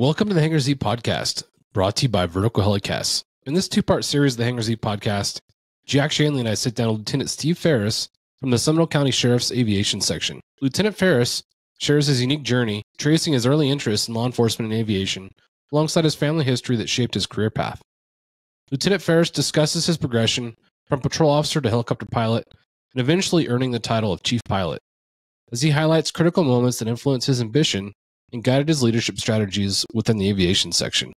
Welcome to the Hangar Z podcast, brought to you by Vertical Helicasts. In this two part series of the Hangar Z podcast, Jack Schonely and I sit down with Lieutenant Steve Farris from the Seminole County Sheriff's Aviation Section. Lieutenant Farris shares his unique journey, tracing his early interest in law enforcement and aviation, alongside his family history that shaped his career path. Lieutenant Farris discusses his progression from patrol officer to helicopter pilot, and eventually earning the title of chief pilot, as he highlights critical moments that influenced his ambition and guided his leadership strategies within the aviation section.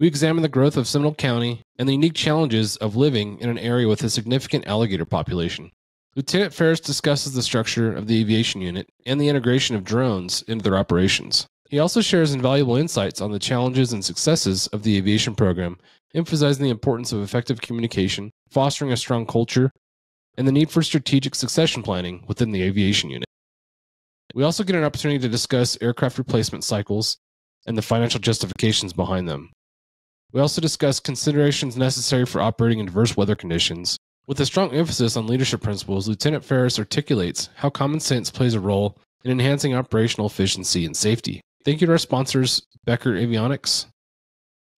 We examine the growth of Seminole County and the unique challenges of living in an area with a significant alligator population. Lieutenant Farris discusses the structure of the aviation unit and the integration of drones into their operations. He also shares invaluable insights on the challenges and successes of the aviation program, emphasizing the importance of effective communication, fostering a strong culture, and the need for strategic succession planning within the aviation unit. We also get an opportunity to discuss aircraft replacement cycles and the financial justifications behind them. We also discuss considerations necessary for operating in diverse weather conditions. With a strong emphasis on leadership principles, Lieutenant Farris articulates how common sense plays a role in enhancing operational efficiency and safety. Thank you to our sponsors, Becker Avionics,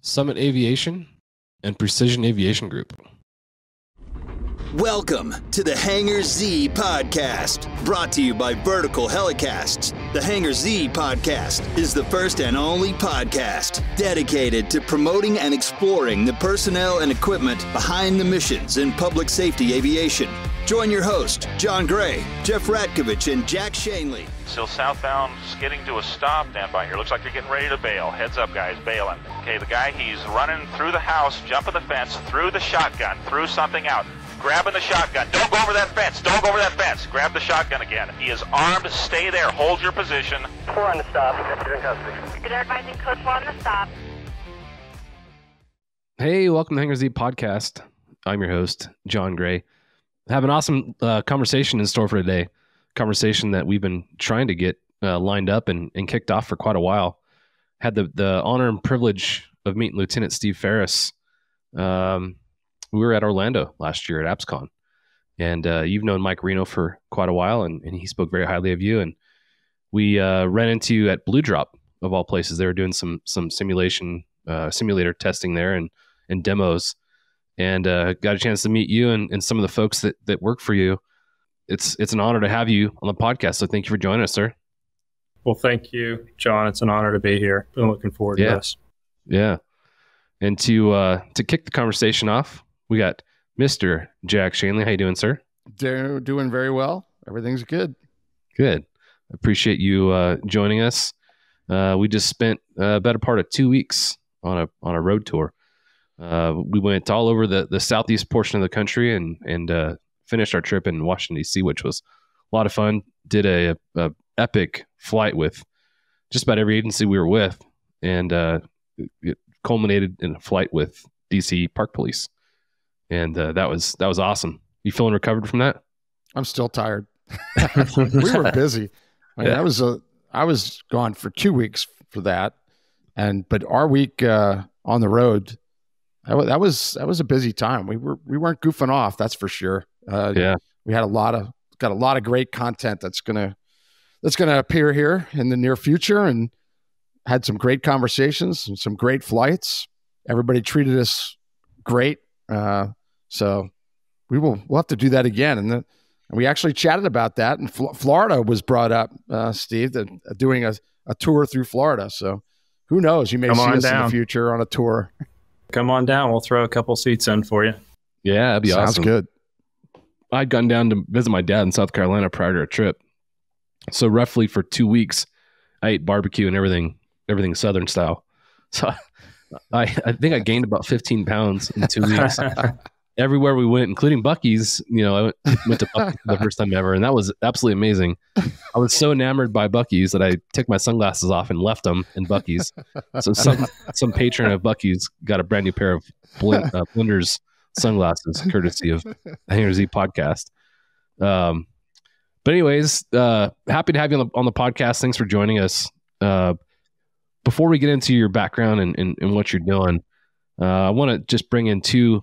Summit Aviation, and Precision Aviation Group. Welcome to the Hangar Z podcast, brought to you by Vertical Helicasts. The Hangar Z podcast is the first and only podcast dedicated to promoting and exploring the personnel and equipment behind the missions in public safety aviation. Join your host, Jon Gray, Jeff Ratkovich, and Jack Schonely. Still southbound, skidding to a stop. Down by here. Looks like they're getting ready to bail. Heads up, guys, bailing. Okay, the guy, he's running through the house, jumping the fence, through the shotgun, threw something out grabbing the shotgun. Don't go over that fence. Don't go over that fence. Grab the shotgun again. He is armed. Stay there. Hold your position. Four on the stop. You're in custody. Good advising code four on the stop. Hey, welcome to Hangar Z podcast. I'm your host, Jon Gray. I have an awesome uh, conversation in store for today. Conversation that we've been trying to get uh, lined up and, and kicked off for quite a while. Had the the honor and privilege of meeting Lieutenant Steve Farris um, we were at Orlando last year at APSCON, and uh, you've known Mike Reno for quite a while, and, and he spoke very highly of you. And we uh, ran into you at Blue Drop of all places. They were doing some some simulation uh, simulator testing there and and demos, and uh, got a chance to meet you and, and some of the folks that that work for you. It's it's an honor to have you on the podcast. So thank you for joining us, sir. Well, thank you, Jon. It's an honor to be here. Been looking forward yeah. to this. Yeah. And to uh, to kick the conversation off, we got Mr. Jack Schonely. How you doing, sir? They're doing very well. Everything's good. Good. Appreciate you uh, joining us. Uh, we just spent a better part of two weeks on a on a road tour. Uh, we went all over the, the southeast portion of the country and and uh, finished our trip in Washington D.C., which was a lot of fun. Did a, a epic flight with just about every agency we were with, and uh, it culminated in a flight with D.C. Park Police and uh, that was that was awesome. You feeling recovered from that? I'm still tired. we were busy. I mean, yeah. was a I was gone for two weeks for that, and but our week uh, on the road, that was, that was that was a busy time. We were we weren't goofing off, that's for sure. Uh, yeah, we had a lot of got a lot of great content that's gonna that's gonna appear here in the near future, and had some great conversations and some great flights. Everybody treated us great. Uh, so we will we'll have to do that again. And, and we actually chatted about that. And Fl- Florida was brought up, uh, Steve, that, uh, doing a, a tour through Florida. So who knows? You may Come see us down. in the future on a tour. Come on down. We'll throw a couple seats in for you. Yeah, that'd be Sounds awesome. good. I'd gone down to visit my dad in South Carolina prior to a trip. So roughly for two weeks, I ate barbecue and everything, everything Southern style. So I, I think I gained about 15 pounds in two weeks. Everywhere we went, including Buc-ee's, you know, I went, went to Buc-ee's the first time ever, and that was absolutely amazing. I was so enamored by Buc-ee's that I took my sunglasses off and left them in Buc-ee's. So some some patron of Buc-ee's got a brand new pair of Blind, uh, Blenders sunglasses, courtesy of the Hangar Z podcast. Um, but anyways, uh, happy to have you on the, on the podcast. Thanks for joining us. Uh, before we get into your background and, and, and what you're doing, uh, I want to just bring in two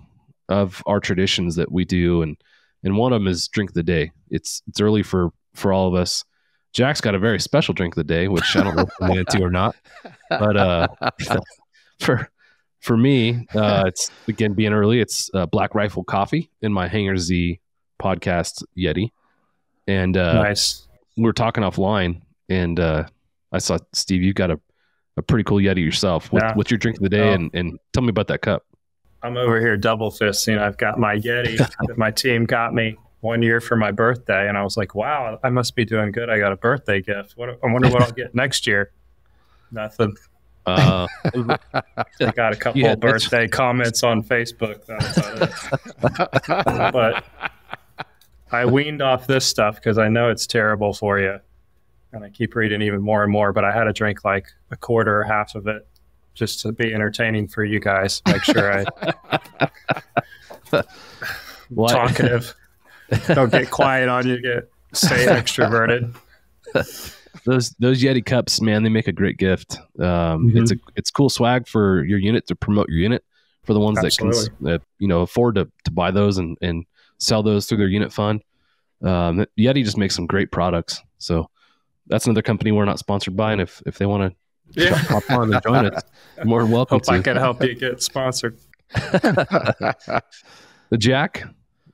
of our traditions that we do, and and one of them is drink of the day. It's it's early for for all of us. Jack's got a very special drink of the day, which I don't know if I'm into or not. But uh, for for me, uh, it's again being early. It's uh, Black Rifle Coffee in my Hangar Z podcast Yeti, and uh, nice. We are talking offline, and uh, I saw Steve. You've got a, a pretty cool Yeti yourself. What, Yeah. What's your drink of the day? Oh. And and tell me about that cup. I'm over here double fisting. I've got my Yeti that my team got me one year for my birthday, and I was like, "Wow, I must be doing good. I got a birthday gift. What? I wonder what I'll get next year." Nothing. Uh, I got a couple Yeah, of birthday comments on Facebook. That's but I weaned off this stuff because I know it's terrible for you, and I keep reading even more and more. But I had to drink like a quarter or half of it just to be entertaining for you guys. Make sure I talkative. Don't get quiet on you. Get stay extroverted. those those Yeti cups, man, they make a great gift. Um, Mhm. It's a it's cool swag for your unit to promote your unit for the ones that can Absolutely. that you know afford to to buy those and and sell those through their unit fund. Um, Yeti just makes some great products. So that's another company we're not sponsored by, and if if they want to Yeah. hop on and join us, more than welcome Hope I to. can help you get sponsored. The Jack,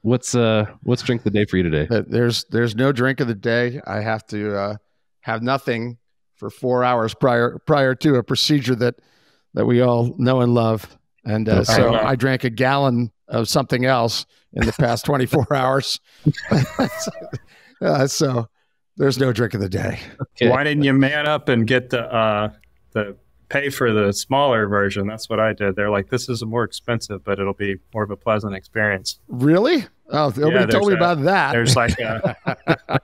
what's uh what's drink of the day for you today? There's there's no drink of the day. I have to uh, have nothing for four hours prior prior to a procedure that that we all know and love. And uh, Okay. so I drank a gallon of something else in the past 24 hours. uh, so there's no drink of the day. Okay. Why didn't you man up and get the uh, the pay for the smaller version? That's what I did. They're like, this is more expensive, but it'll be more of a pleasant experience. Really? Oh, nobody Yeah, told me a- about that. There's like a,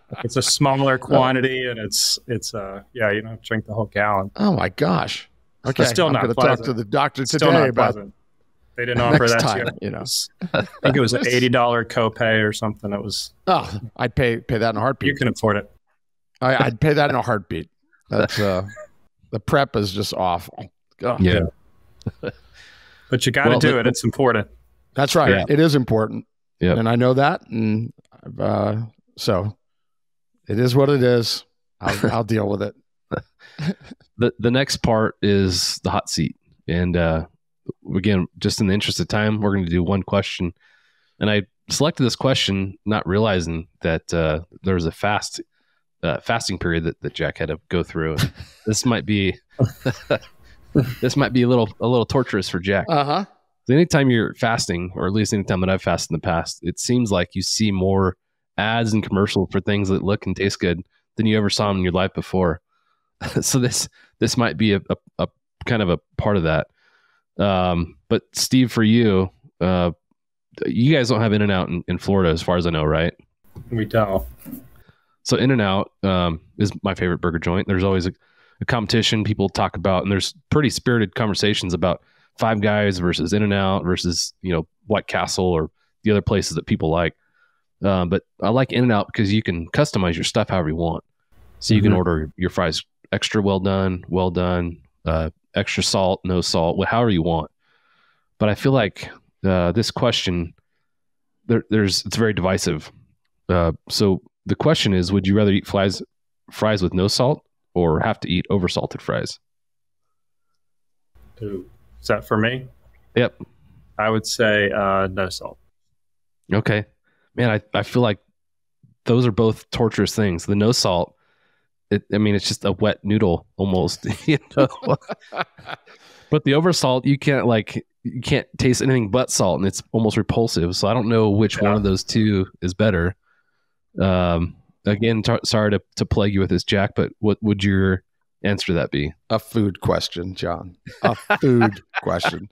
it's a smaller quantity, and it's it's uh yeah, you don't drink the whole gallon. oh my gosh. Okay, still I'm not going to talk to the doctor Still not about pleasant. They didn't offer that time. to You you know. I think it was an eighty dollar copay or something. It was Oh, I'd pay pay that in a heartbeat. you can afford it. I, I'd pay that in a heartbeat. That's uh, the prep is just awful. Ugh. Yeah. But you got to Well, do the- it. It's important. That's right. Yeah. It is important, Yep. and I know that, and uh, so it is what it is. I'll, I'll deal with it. the the next part is the hot seat and uh again just in the interest of time we're going to do one question and i selected this question not realizing that uh there was a fast uh, fasting period that, that jack had to go through. This might be this might be a little a little torturous for jack. Uh huh. anytime you're fasting or at least anytime that i've fasted in the past it seems like you see more ads and commercials for things that look and taste good than you ever saw in your life before. So this this might be a, a, a kind of a part of that. Um but steve for you uh you guys don't have in and out in, in florida as far as i know right? We don't. So in and out um is my favorite burger joint. There's always a, a competition people talk about and there's pretty spirited conversations about five guys versus in and out versus you know white castle or the other places that people like. Um, but i like in and out because you can customize your stuff however you want. So you can Mhm. order your fries extra well done well done uh, extra salt no salt however you want. But i feel like uh, this question there, there's it's very divisive. Uh, so the question is would you rather eat fries fries with no salt or have to eat over salted fries? Ooh. Is that for me? yep. I would say uh, no salt. okay. Man i, I feel like those are both torturous things. The no salt it, i mean it's just a wet noodle almost you know? But the over salt you can't like you can't taste anything but salt and it's almost repulsive. So i don't know which one of those two is better um again sorry to, to plague you with this jack but what would your answer to that be A food question, Jon. A food question.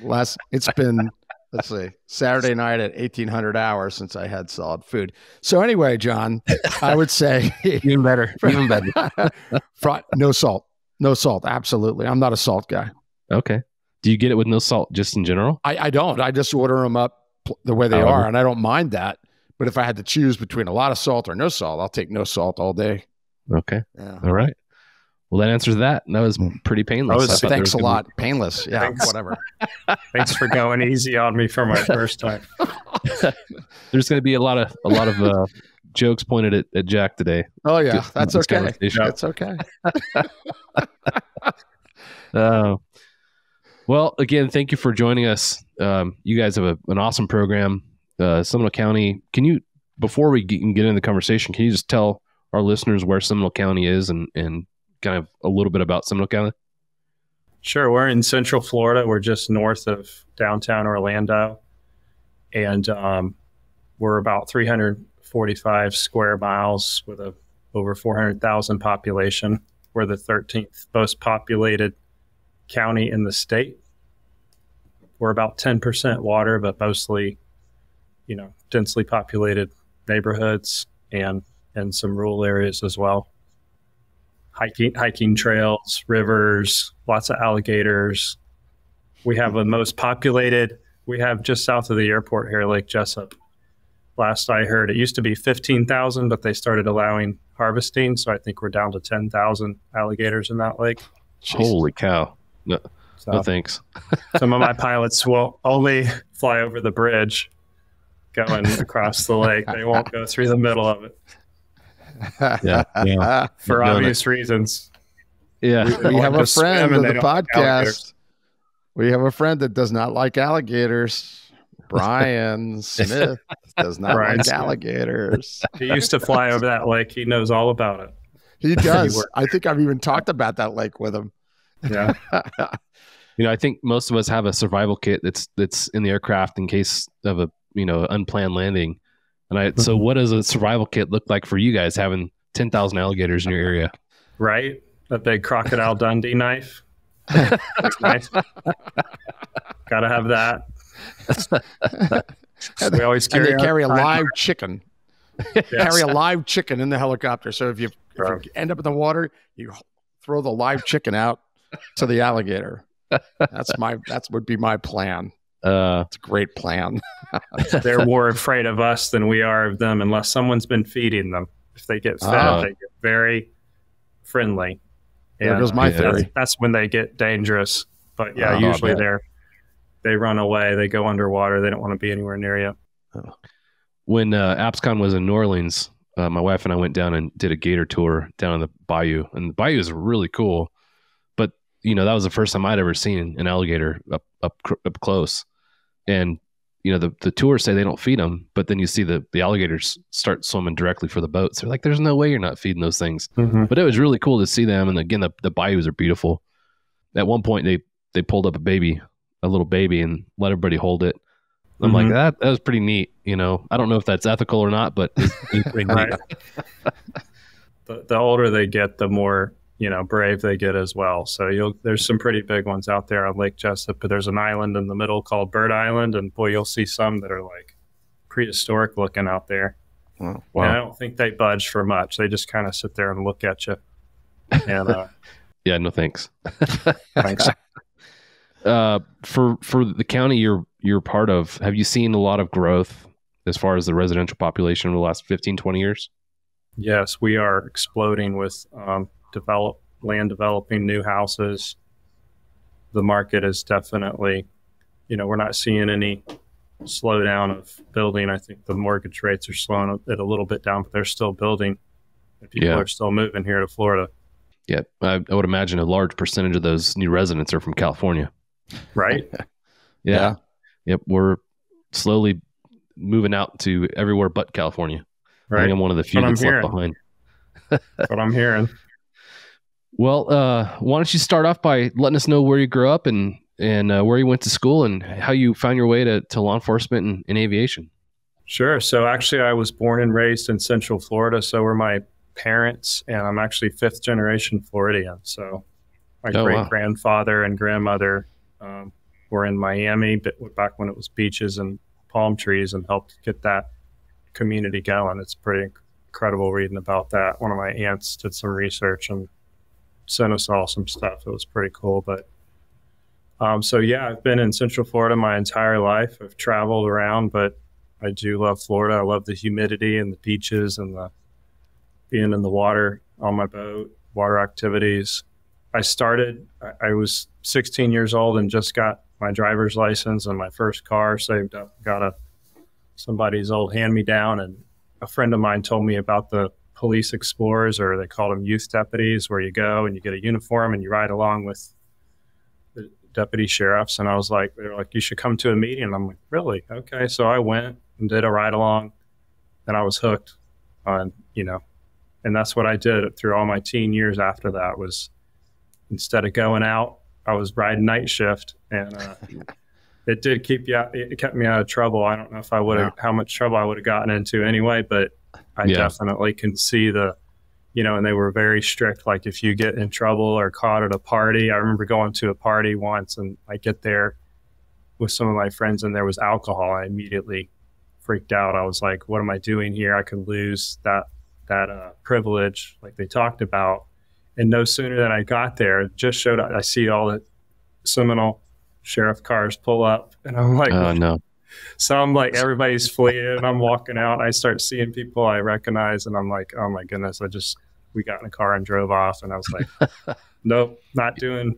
Last, it's been let's see, Saturday night at eighteen hundred hours since I had solid food. So anyway, Jon, I would say even better even better fri- no salt, no salt. Absolutely, I'm not a salt guy. okay do you get it with no salt just in general I, I don't. I just order them up the way they Oh. are, and I don't mind that. But if I had to choose between a lot of salt or no salt, I'll take no salt all day. okay Yeah. all right well that answers that that was pretty painless That was- I thought there Thanks a was gonna lot. Painless. Yeah. Thanks. Whatever. Thanks for going easy on me for my first time. there's going to be a lot of a lot of uh, jokes pointed at, at Jack today. Oh yeah, that's okay. conversation. That's okay. Uh, well, again, thank you for joining us. Um, you guys have a, an awesome program. Uh, Seminole County, can you, before we get, get into the conversation, can you just tell our listeners where Seminole County is and, and kind of a little bit about Seminole County? Sure. We're in Central Florida. We're just north of downtown Orlando, and um, we're about 345 square miles with a over 400,000 population. We're the 13th most populated county in the state. We're about 10% water, but mostly, you know, densely populated neighborhoods and and some rural areas as well hiking hiking trails, rivers, lots of alligators. We have the most populated. We have just south of the airport here, Lake Jesup. Last I heard, it used to be fifteen thousand, but they started allowing harvesting, so I think we're down to ten thousand alligators in that lake. Holy cow. No, So no thanks. some of my pilots will only fly over the bridge, going across the lake. They won't go through the middle of it Yeah. yeah. for No, no. obvious reasons. Yeah. we have a friend and of the don't like podcast. We have a friend that does not like alligators. Brian Smith does not Brian like Smith. alligators. He used to fly over that lake. He knows all about it. He does. worked. I think I've even talked about that lake with him. Yeah. You know, I think most of us have a survival kit that's that's in the aircraft in case of a you know unplanned landing. And I mm-hmm. so what does a survival kit look like for you guys having ten thousand alligators in your area? right? a big crocodile Dundee knife. That's nice. Gotta have that. we always and carry, they carry a our- live chicken. Yes. Carry a live chicken in the helicopter. So if you, if you end up in the water, you throw the live chicken out to the alligator. That's my that would be my plan. Uh, It's a great plan. They're more afraid of us than we are of them, unless someone's been feeding them. If they get fed, Ah. they get very friendly. There And goes my Yeah. that's, theory. that's when they get dangerous. But yeah, Oh, usually they're they run away. They go underwater. They don't want to be anywhere near you. when uh, APSCON was in New Orleans, uh, my wife and I went down and did a gator tour down in the bayou, and the bayou is really cool. But you know, that was the first time I'd ever seen an alligator up up up close, and you know, the the tours say they don't feed them, but then you see the the alligators start swimming directly for the boats. They're like, "There's no way you're not feeding those things." But it was really cool to see them, and again, the the bayous are beautiful. At one point, they they pulled up a baby, a little baby, and let everybody hold it. I'm like Mhm. that. That was pretty neat. You know, I don't know if that's ethical or not, but it's, it's pretty neat. The, the older they get, the more you know brave they get as well. So you'll there's some pretty big ones out there on Lake Jesup, but there's an island in the middle called Bird Island, and boy, you'll see some that are like prehistoric looking out there. Wow. And I don't think they budge for much. They just kind of sit there and look at you. And uh, Yeah, no thanks. thanks. Uh, for for the county you're you're part of, have you seen a lot of growth as far as the residential population over the last 15, 20 years? Yes, we are exploding with um, develop land developing new houses. The market is definitely, you know, we're not seeing any slowdown of building. I think the mortgage rates are slowing it a little bit down, but they're still building. And people Yeah. are still moving here to Florida, Yeah, I, I would imagine a large percentage of those new residents are from California. right? Yeah. Yeah. Yep. We're slowly moving out to everywhere but California. I Right. think I'm one of the few what I'm that's left behind. That's what I'm hearing. Well, uh, why don't you start off by letting us know where you grew up and and uh, where you went to school and how you found your way to, to law enforcement and, and aviation. Sure. So actually, I was born and raised in Central Florida. So were my parents, and I'm actually fifth generation Floridian. So my Oh, great grandfather and grandmother um, were in Miami, but back when it was beaches and palm trees, and helped get that community going. It's pretty incredible reading about that. One of my aunts did some research and sent us all some stuff. It was pretty cool, but. Um, so yeah, I've been in Central Florida my entire life. I've traveled around, but I do love Florida. I love the humidity and the beaches and the being in the water on my boat, water activities. I started, I- was 16 years old and just got my driver's license and my first car saved up, got a somebody's old hand me down and a friend of mine told me about the police explorers, or they called them youth deputies, where you go and you get a uniform and you ride along with the deputy sheriffs. And I was like, they're like, you should come to a meeting. And I'm like, really? Okay. So I went and did a ride along, and I was hooked on, you know, and that's what I did through all my teen years after that was instead of going out, I was riding night shift and uh, it did keep you out, it kept me out of trouble. I don't know if I would have, how much trouble I would have gotten into anyway, but I Yeah. definitely can see the, you know, and they were very strict. Like if you get in trouble or caught at a party, I remember going to a party once and I get there with some of my friends and there was alcohol. I immediately freaked out. I was like, what am I doing here? I could lose that, that uh, privilege like they talked about. And no sooner than I got there, just showed up. I see all the Seminole sheriff cars pull up and I'm like, Oh no. So I'm like, everybody's fleeing, I'm walking out. I start seeing people I recognize, and I'm like, oh my goodness! I just we got in a car and drove off, and I was like, nope, not doing,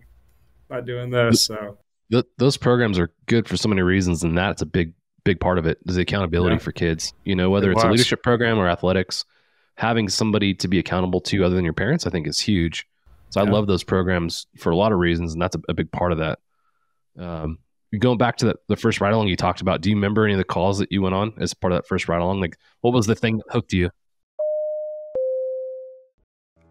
not doing this. So Th- those programs are good for so many reasons, and that's a big, big part of it is the accountability Yeah. for kids. You know, whether It it's a leadership program or athletics, having somebody to be accountable to other than your parents, I think is huge. So I love those programs for a lot of reasons, and that's a, a big part of that. Um, going back to the, the first ride along you talked about, do you remember any of the calls that you went on as part of that first ride along? Like, what was the thing that hooked you?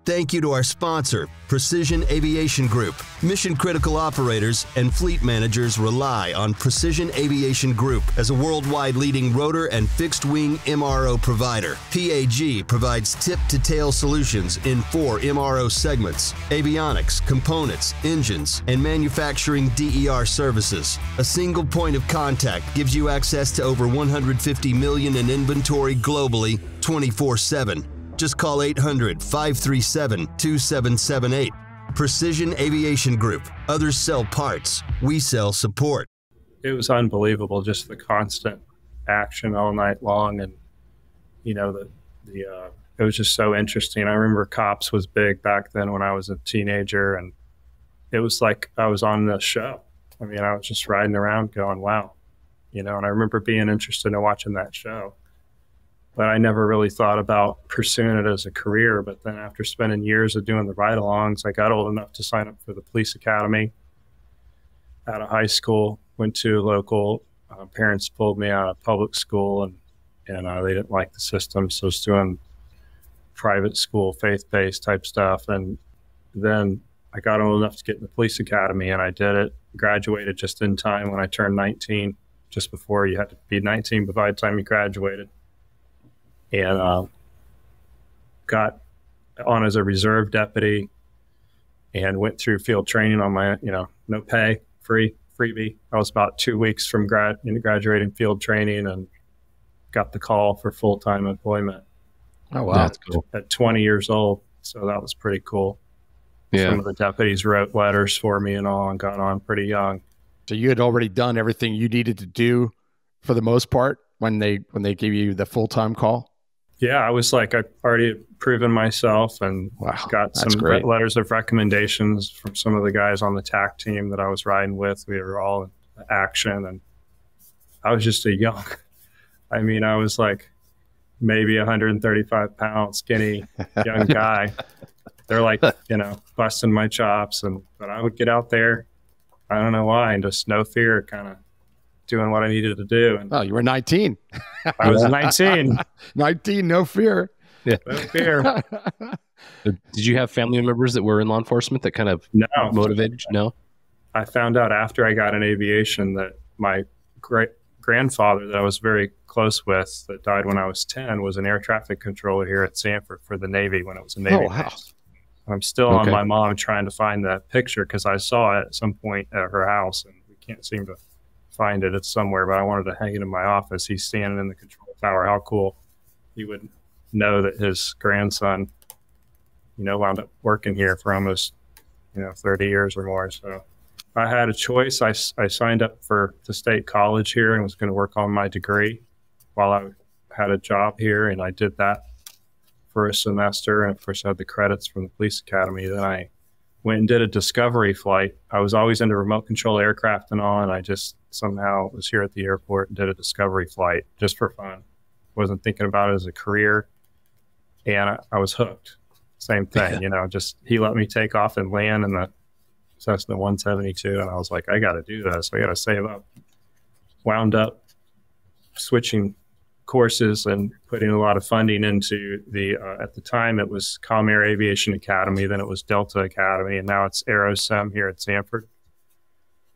Thank you to our sponsor, Precision Aviation Group. Mission critical operators and fleet managers rely on Precision Aviation Group as a worldwide leading rotor and fixed wing MRO provider. PAG provides tip to tail solutions in four MRO segments avionics, components, engines, and manufacturing DER services. A single point of contact gives you access to over 150 million in inventory globally 24 7. Just call 800 537 2778. Precision Aviation Group. Others sell parts, we sell support. it was unbelievable, just the constant action all night long, and you know the the uh, it was just so interesting. I remember cops was big back then when I was a teenager, and it was like I was on the show. I mean, I was just riding around going, "Wow," you know. And I remember being interested in watching that show, but I never really thought about pursuing it as a career. But then after spending years of doing the ride-alongs, I got old enough to sign up for the police academy out of high school. Went to local. Uh, parents pulled me out of public school, and and uh, they didn't like the system, so I was doing private school, faith-based type stuff. And then I got old enough to get in the police academy, and I did it. Graduated just in time when I turned 19, just before you had to be 19 by the time you graduated, and uh, got on as a reserve deputy and went through field training on my, you know, no pay, free, freebie. I was about two weeks from grad, you know, graduating field training and got the call for full time employment Oh wow. That's cool. at 20 years old. So that was pretty cool. Yeah. Some of the deputies wrote letters for me and all and got on pretty young. So you had already done everything you needed to do for the most part when they when they gave you the full time call. Yeah, I was like, I already proven myself and Wow, got some great. letters of recommendations from some of the guys on the TAC team that I was riding with. We were all in action, and I was just a young. I mean, I was like maybe 135 pound, skinny young guy. They're like, you know, busting my chops, and but I would get out there. I don't know why, and just no fear, kind of doing what I needed to do. And Oh, you were 19. I was 19, 19, no fear. Yeah. no fear. Did you have family members that were in law enforcement that kind of No, motivated? you? No. I found out after I got in aviation that my great grandfather that I was very close with that died when I was 10 was an air traffic controller here at Sanford for the Navy when it was a Navy Oh, wow. I'm still Okay. on my mom trying to find that picture because I saw it at some point at her house and we can't seem to find it. It's somewhere, but I wanted to hang it in my office. He's standing in the control tower. How cool he would know that his grandson, you know, wound up working here for almost, you know, 30 years or more. So I had a choice. I, I signed up for the state college here and was going to work on my degree while I had a job here. And I did that for a semester. And of course, I had the credits from the police academy. Then I went and did a discovery flight. I was always into remote control aircraft and all. And I just somehow was here at the airport and did a discovery flight just for fun. wasn't thinking about it as a career, and I, I was hooked. Same thing, you know. Just he let me take off and land in the Cessna 172, and I was like, I got to do this. I got to save up. Wound up switching courses and putting a lot of funding into the uh, at the time it was Comair Aviation Academy, then it was Delta Academy, and now it's AeroSim here at Sanford.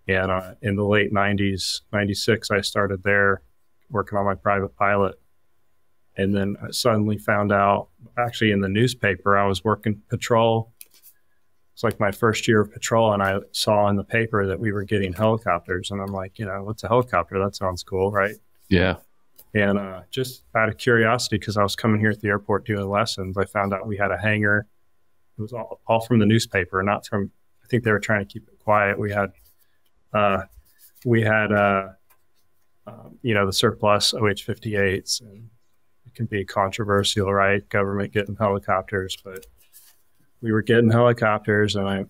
And uh, in the late '90s, '96, I started there working on my private pilot, and then I suddenly found out, actually in the newspaper, I was working patrol. It's like my first year of patrol, and I saw in the paper that we were getting helicopters, and I'm like, you know, what's a helicopter? That sounds cool, right? Yeah. And uh, just out of curiosity, because I was coming here at the airport doing lessons, I found out we had a hangar. It was all, all from the newspaper, not from. I think they were trying to keep it quiet. We had, uh, we had, uh, um, you know, the surplus OH-58s, and it can be controversial, right? Government getting helicopters, but we were getting helicopters, and I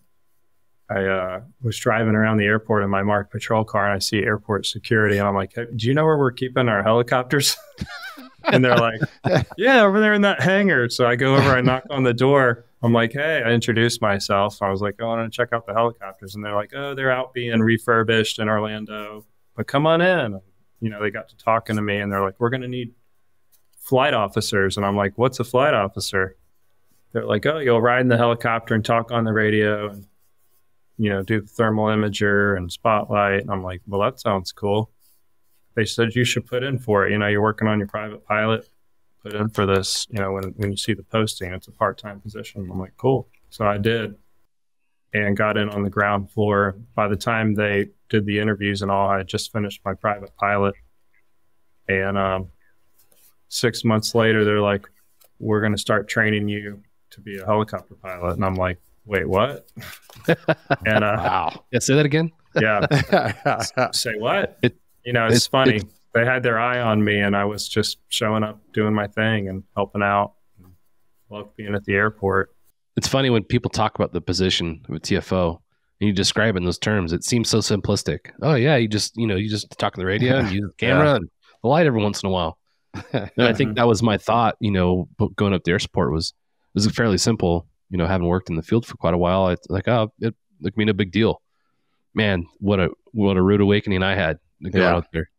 I uh, was driving around the airport in my marked patrol car and I see airport security and I'm like, hey, do you know where we're keeping our helicopters? and they're like, yeah, over there in that hangar. So I go over, I knock on the door. I'm like, hey, I introduced myself. I was like, oh, I want to check out the helicopters. And they're like, oh, they're out being refurbished in Orlando, but come on in. You know, they got to talking to me and they're like, we're going to need flight officers. And I'm like, what's a flight officer? They're like, oh, you'll ride in the helicopter and talk on the radio and you know, do the thermal imager and spotlight. And I'm like, well, that sounds cool. They said you should put in for it. You know, you're working on your private pilot, put in for this. You know, when, when you see the posting, it's a part time position. I'm like, cool. So I did and got in on the ground floor. By the time they did the interviews and all, I had just finished my private pilot. And um, six months later, they're like, we're going to start training you to be a helicopter pilot. And I'm like, wait, what? and uh, wow, yeah, say that again. Yeah, say what? It, you know, it's, it's funny. It, they had their eye on me, and I was just showing up, doing my thing, and helping out. Love being at the airport. It's funny when people talk about the position with TFO and you describe in those terms. It seems so simplistic. Oh yeah, you just you know you just talk on the radio and use the camera yeah. and the light every once in a while. and I think that was my thought. You know, going up to air support was was fairly simple you know, having worked in the field for quite a while, it's like, oh, it like me no big deal. Man, what a what a rude awakening I had going yeah. out there.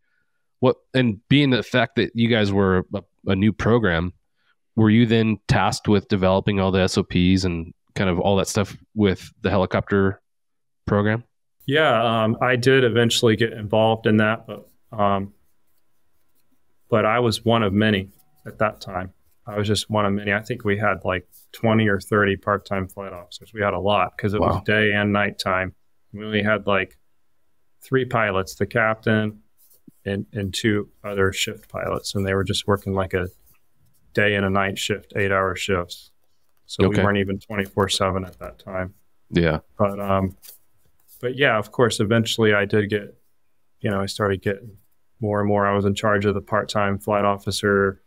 What and being the fact that you guys were a, a new program, were you then tasked with developing all the SOPs and kind of all that stuff with the helicopter program? Yeah, um, I did eventually get involved in that, but um, but I was one of many at that time. I was just one of many. I think we had like 20 or 30 part time flight officers. We had a lot because it wow. was day and night time. We only had like three pilots, the captain and, and two other shift pilots. And they were just working like a day and a night shift, eight hour shifts. So okay. we weren't even 24 7 at that time. Yeah. But, um, but yeah, of course, eventually I did get, you know, I started getting more and more. I was in charge of the part time flight officer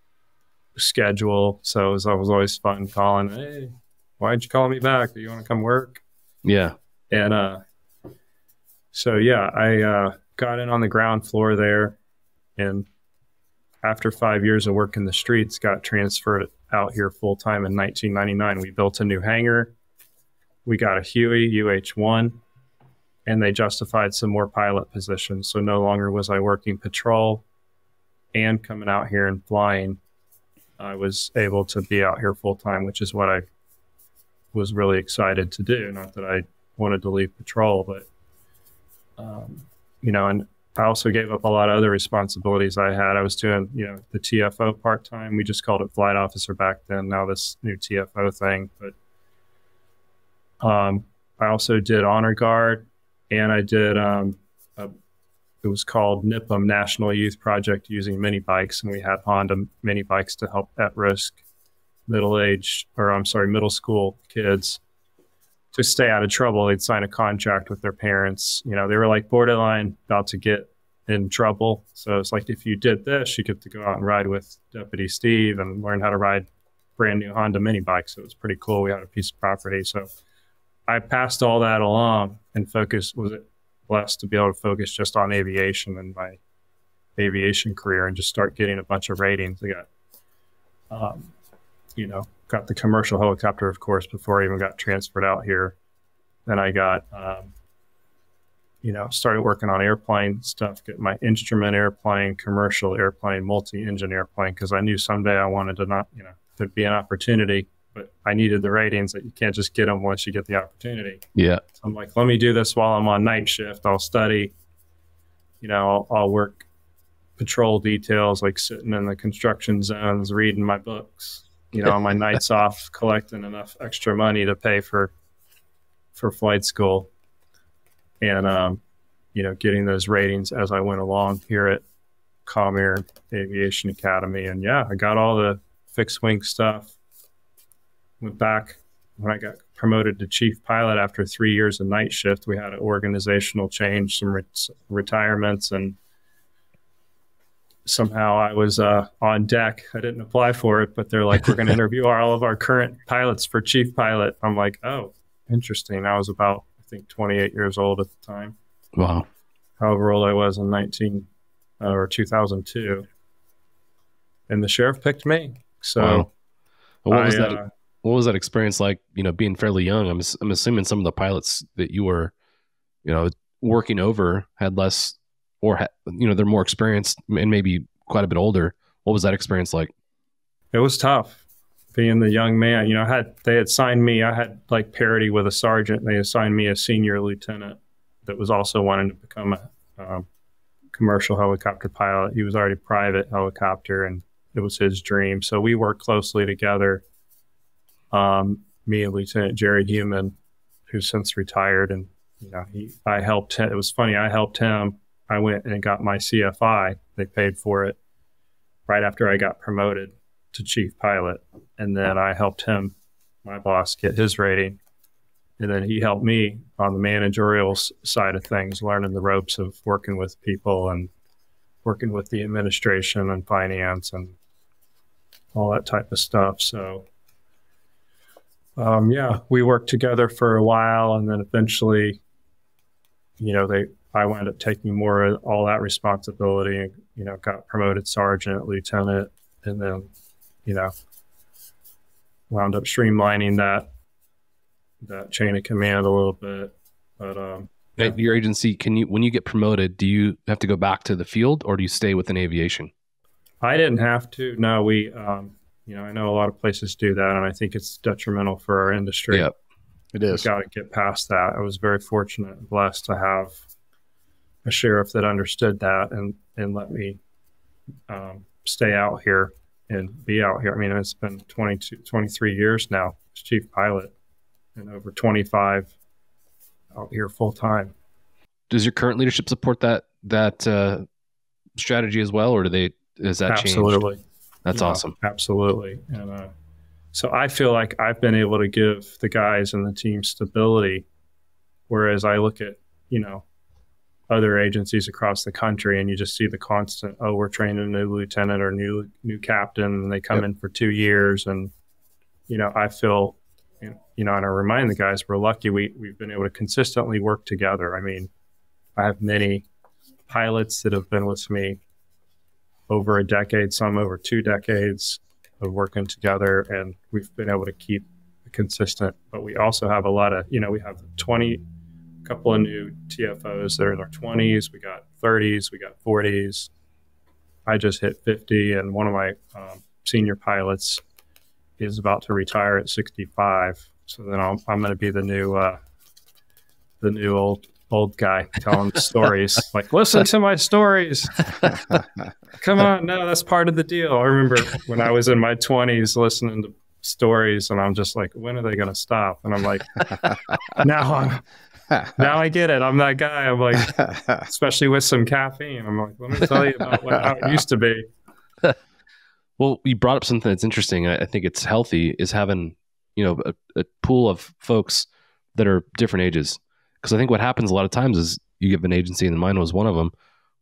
schedule. So it was, it was always fun calling, hey, why'd you call me back? Do you want to come work? Yeah. And uh, so, yeah, I uh, got in on the ground floor there. And after five years of working the streets, got transferred out here full time in 1999. We built a new hangar. We got a Huey UH 1 and they justified some more pilot positions. So no longer was I working patrol and coming out here and flying I was able to be out here full time, which is what I was really excited to do. Not that I wanted to leave patrol, but um, you know, and I also gave up a lot of other responsibilities I had. I was doing, you know, the TFO part time. We just called it flight officer back then. Now this new TFO thing, but um, I also did honor guard, and I did um, a it was called NYPUM National Youth Project using mini bikes, and we had Honda mini bikes to help at risk middle age or I'm sorry, middle school kids to stay out of trouble. They'd sign a contract with their parents. You know, they were like borderline about to get in trouble. So it's like if you did this, you get to go out and ride with Deputy Steve and learn how to ride brand new Honda mini bikes. So it was pretty cool. We had a piece of property. So I passed all that along and focused was it blessed to be able to focus just on aviation and my aviation career and just start getting a bunch of ratings. I got, um, you know, got the commercial helicopter, of course, before I even got transferred out here. Then I got, um, you know, started working on airplane stuff, get my instrument airplane, commercial airplane, multi-engine airplane, because I knew someday I wanted to not, you know, there'd be an opportunity, but I needed the ratings that you can't just get them once you get the opportunity. Yeah. So I'm like, let me do this while I'm on night shift. I'll study, you know, I'll, I'll work patrol details, like sitting in the construction zones, reading my books, you know, on my nights off, collecting enough extra money to pay for for flight school, and um, you know, getting those ratings as I went along here at Comair Aviation Academy. And yeah, I got all the fixed wing stuff. Went back when I got promoted to chief pilot after three years of night shift. We had an organizational change, some re- retirements, and somehow I was uh, on deck. I didn't apply for it, but they're like, we're going to interview all of our current pilots for chief pilot. I'm like, oh, interesting. I was about, I think, 28 years old at the time. Wow. However old I was in 19 uh, or 2002. And the sheriff picked me. So Wow. Well, what was I, that? uh, what was that experience like? You know, being fairly young. I'm I'm assuming some of the pilots that you were, you know, working over had less, or ha- you know, they're more experienced and maybe quite a bit older. What was that experience like? it was tough being the young man. You know, I had they had signed me. I had like parity with a sergeant. They assigned me a senior lieutenant that was also wanting to become a um, commercial helicopter pilot. He was already private helicopter, and it was his dream. So we worked closely together. Um, me and Lieutenant Jerry Human, who's since retired, and you know, he I helped him. It was funny. I helped him. I went and got my CFI. They paid for it right after I got promoted to chief pilot. And then I helped him, my boss, get his rating. And then he helped me on the managerial side of things, learning the ropes of working with people and working with the administration and finance and all that type of stuff. So, um, yeah, we worked together for a while, and then eventually, you know, they I wound up taking more of all that responsibility, and you know, got promoted sergeant, lieutenant, and then, you know, wound up streamlining that that chain of command a little bit. But um, At your agency, can you when you get promoted, do you have to go back to the field or do you stay within aviation? I didn't have to. No, we, um, you know, I know a lot of places do that, and I think it's detrimental for our industry. Yep. It We've got to get past that. I was very fortunate and blessed to have a sheriff that understood that and and let me um, stay out here and be out here. I mean, it's been 22, 23 years now as chief pilot and over 25 out here full time. Does your current leadership support that that uh, strategy as well, or do they? Is that changed? That's Yeah, awesome. Absolutely. And uh, so I feel like I've been able to give the guys and the team stability, whereas I look at, you know, other agencies across the country and you just see the constant, oh, we're training a new lieutenant or new new captain and they come Yep. in for two years. And, you know, I feel, you know, and I remind the guys we're lucky we, we've been able to consistently work together. I mean, I have many pilots that have been with me over a decade, some over two decades of working together, and we've been able to keep consistent. But we also have a lot of, you know, we have 20, couple of new TFOs that are in their 20s, we got 30s, we got 40s. I just hit 50, and one of my um, senior pilots is about to retire at 65. So then I'll, I'm going to be the new, uh, the new old old guy telling stories. like, listen to my stories. Come on, no, that's part of the deal. I remember when I was in my 20s listening to stories, and I'm just like, when are they going to stop? And I'm like, now I'm now I get it. I'm that guy. I'm like, especially with some caffeine. I'm like, let me tell you about what, how it used to be. Well, you brought up something that's interesting. I, I think it's healthy is having you know a, a pool of folks that are different ages. Because I think what happens a lot of times is you give an agency, and mine was one of them,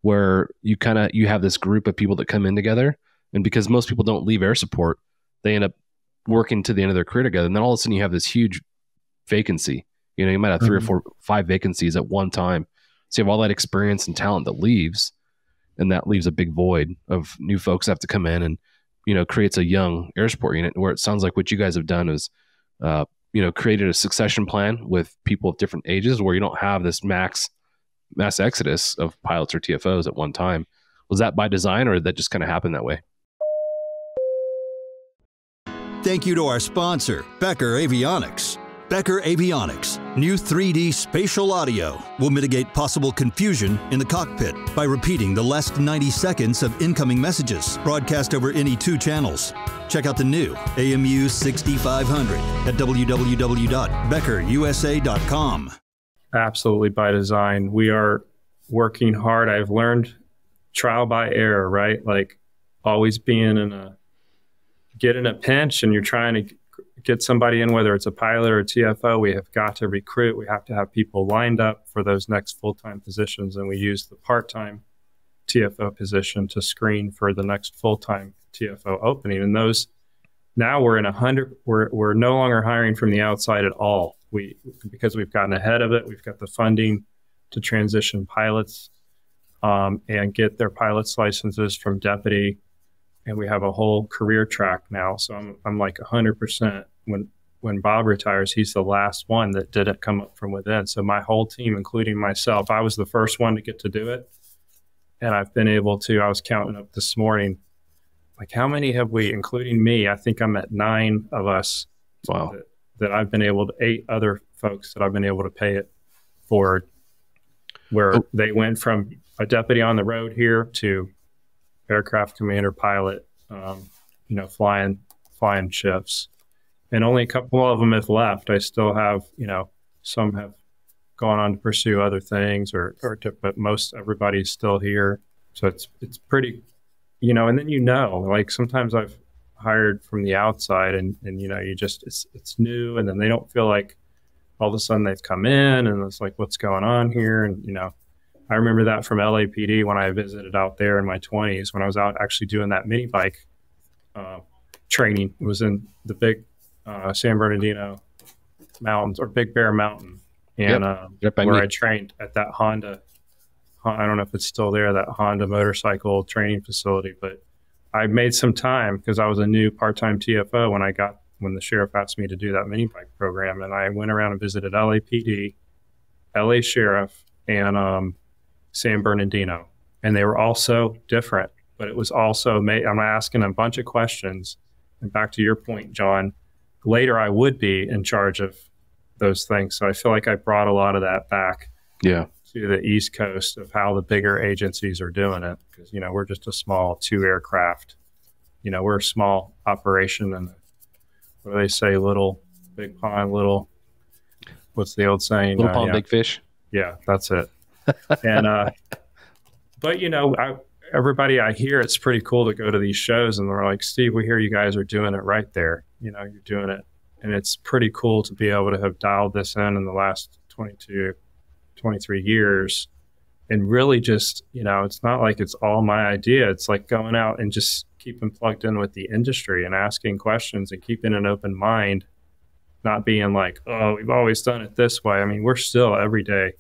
where you kind of you have this group of people that come in together, and because most people don't leave air support, they end up working to the end of their career together, and then all of a sudden you have this huge vacancy. You know, you might have 3 Mhm. or four, five vacancies at one time. So you have all that experience and talent that leaves, and that leaves a big void of new folks have to come in and you know creates a young air support unit where it sounds like what you guys have done is uh, you know created a succession plan with people of different ages where you don't have this max mass exodus of pilots or TFOs at one time. Was that by design or did that just kind of happen that way? Thank you to our sponsor, Becker Avionics. Becker Avionics, new 3D spatial audio will mitigate possible confusion in the cockpit by repeating the last 90 seconds of incoming messages broadcast over any two channels. Check out the new AMU 6500 at www.beckerusa.com. Absolutely by design. We are working hard. I've learned trial by error, right? Like always being in a get in a pinch and you're trying to get somebody in, whether it's a pilot or a TFO, we have got to recruit. We have to have people lined up for those next full time positions. And we use the part time TFO position to screen for the next full time TFO opening. And those now we're in a hundred, we're, we're no longer hiring from the outside at all. We, because we've gotten ahead of it, we've got the funding to transition pilots um, and get their pilot's licenses from deputy and we have a whole career track now. So I'm, I'm like 100% when when Bob retires, he's the last one that didn't come up from within. So my whole team, including myself, I was the first one to get to do it. And I've been able to, I was counting up this morning, like how many have we, including me? I think I'm at nine of us. Wow. That, that I've been able to, eight other folks that I've been able to pay it forward, where oh. they went from a deputy on the road here to aircraft commander pilot, um, you know, flying flying shifts, and only a couple of them have left. I still have, you know, some have gone on to pursue other things, or or to, but most everybody's still here. So it's it's pretty, you know, and then you know, like sometimes I've hired from the outside, and and you know, you just it's it's new, and then they don't feel like all of a sudden they've come in, and it's like what's going on here, and you know I remember that from LAPD when I visited out there in my 20s when I was out actually doing that mini bike uh, training. It was in the big uh, San Bernardino Mountains or Big Bear Mountain, and yep. uh, yep, where I trained at that Honda. I don't know if it's still there, that Honda motorcycle training facility, but I made some time because I was a new part-time TFO when I got when the sheriff asked me to do that mini bike program, and I went around and visited LAPD, LA Sheriff, and um, San Bernardino, and they were all so different. But it was also made. I'm asking a bunch of questions, and back to your point, Jon. Later, I would be in charge of those things, so I feel like I brought a lot of that back. Yeah. To the East Coast of how the bigger agencies are doing it, because you know we're just a small two aircraft. You know we're a small operation, and what do they say? Little big pond, little. What's the old saying? Little uh, pond, yeah. big fish. Yeah, that's it and uh, but you know, I, everybody I hear, it's pretty cool to go to these shows, and they're like, "Steve, we hear you guys are doing it right there. You know, you're doing it." And it's pretty cool to be able to have dialed this in in the last 22, 23 years and really just, you know, it's not like it's all my idea. It's like going out and just keeping plugged in with the industry and asking questions and keeping an open mind, not being like, oh, we've always done it this way. I mean, we're still every day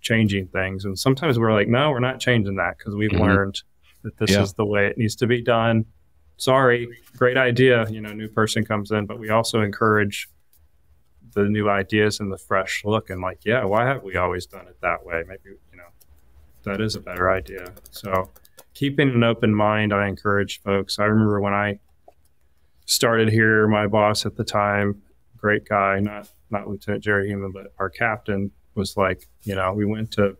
changing things. And sometimes we're like, no, we're not changing that because we've mm-hmm. learned that this yeah. is the way it needs to be done. Sorry, great idea. You know, new person comes in, but we also encourage the new ideas and the fresh look and like, yeah, why have we always done it that way? Maybe, you know, that is a better idea. So keeping an open mind, I encourage folks. I remember when I started here, my boss at the time, great guy, not not Lieutenant Jerry Human, but our captain, was like, you know, we went to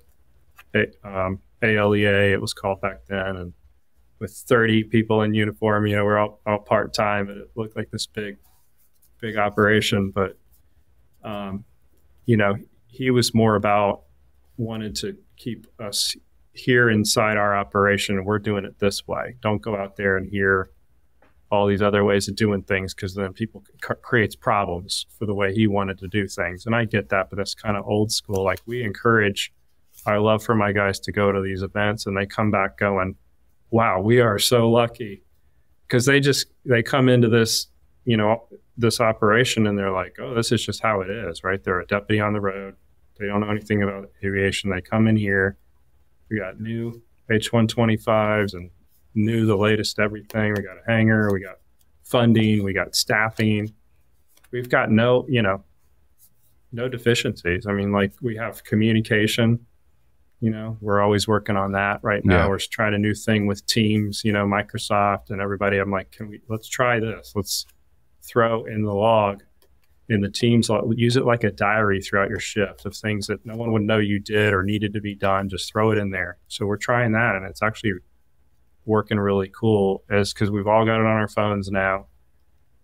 um, ALEA, it was called back then, and with 30 people in uniform, you know, we're all, all part time, and it looked like this big, big operation. But, um, you know, he was more about wanted to keep us here inside our operation. and We're doing it this way. Don't go out there and hear all these other ways of doing things because then people creates problems for the way he wanted to do things. And I get that, but that's kind of old school. Like we encourage our love for my guys to go to these events and they come back going, wow, we are so lucky because they just, they come into this, you know, this operation and they're like, oh, this is just how it is, right? They're a deputy on the road. They don't know anything about aviation. They come in here. We got new H125s and new the latest everything. We got a hangar, we got funding, we got staffing. We've got no, you know, no deficiencies. I mean, like we have communication. You know, we're always working on that right now. Yeah. We're trying a new thing with Teams. You know, Microsoft and everybody. I'm like, can we? Let's try this. Let's throw in the log in the Teams. Use it like a diary throughout your shift of things that no one would know you did or needed to be done. Just throw it in there. So we're trying that, and it's actually working really cool. Is because we've all got it on our phones now,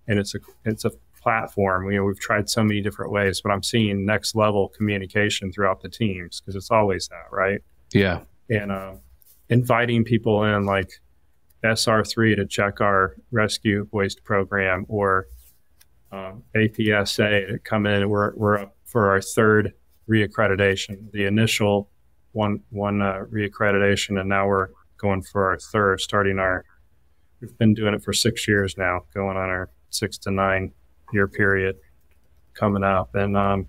and it's a it's a platform. You know, we've tried so many different ways, but I'm seeing next level communication throughout the teams because it's always that, right? Yeah. And uh, inviting people in, like SR3 to check our rescue hoist program or um, APSA to come in. We're, we're up for our third reaccreditation. The initial one one uh, reaccreditation, and now we're going for our third, starting our. We've been doing it for six years now, going on our six to nine year period coming up, and um,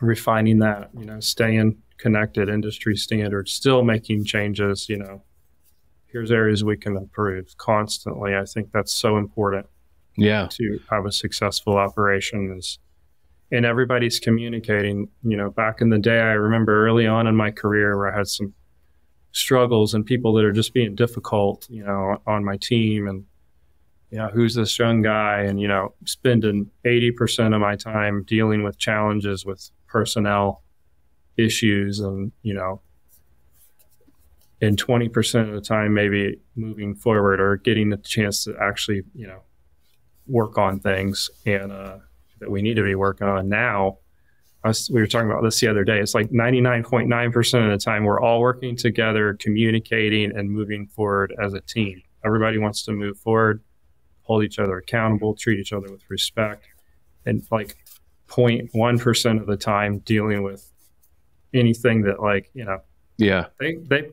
refining that. You know, staying connected, industry standards, still making changes. You know, here's areas we can improve constantly. I think that's so important Yeah. to have a successful operation is and everybody's communicating you know back in the day i remember early on in my career where i had some struggles and people that are just being difficult you know on my team and you know who's this young guy and you know spending 80% of my time dealing with challenges with personnel issues and you know and 20% of the time maybe moving forward or getting the chance to actually you know work on things and uh, that we need to be working on now. We were talking about this the other day. It's like 99.9% of the time we're all working together, communicating and moving forward as a team. Everybody wants to move forward, hold each other accountable, treat each other with respect, and like 0.1% of the time dealing with anything that like, you know, Yeah. they they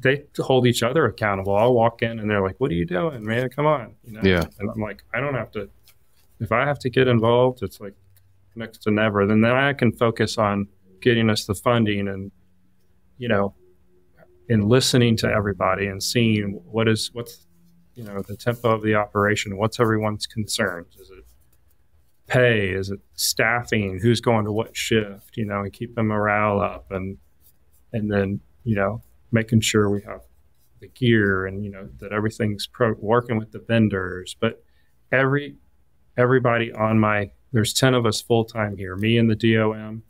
they hold each other accountable. I'll walk in and they're like, "What are you doing, man? Come on!" You know? Yeah. And I'm like, I don't have to. If I have to get involved, it's like next to never. Then then I can focus on getting us the funding and you know, and listening to everybody and seeing what is what's you know the tempo of the operation. What's everyone's concerns? Is it pay? Is it staffing? Who's going to what shift? You know, and keep the morale up and and then you know making sure we have the gear and you know that everything's pro- working with the vendors but every everybody on my there's 10 of us full time here me and the dom